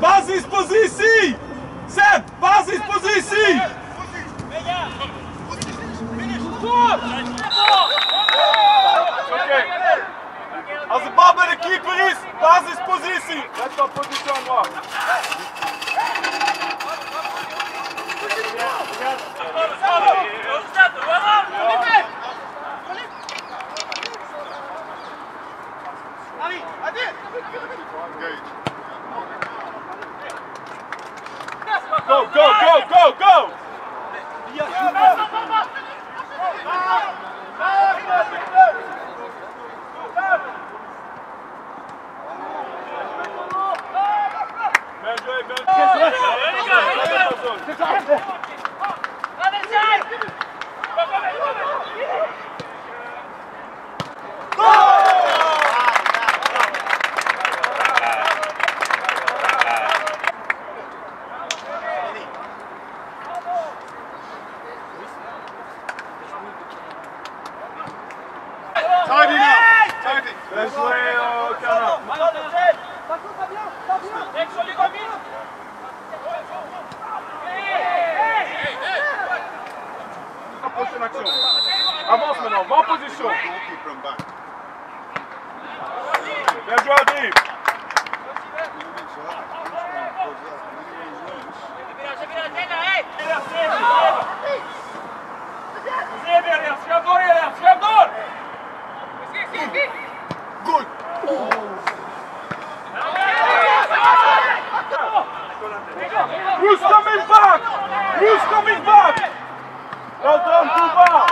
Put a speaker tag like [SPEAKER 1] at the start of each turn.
[SPEAKER 1] Basis pozycji! Seb, basis pozycji! Okej. Als de bal bij de keeper is, basispositie. Let op positie aan waar. Go, go, go, go,
[SPEAKER 2] Tidy now.
[SPEAKER 1] Joué, euh, Kana. Prochaine action. Avance maintenant, va en position. Bien joué, Adrien. Who's coming back? Who's coming back? Well done, Pouba.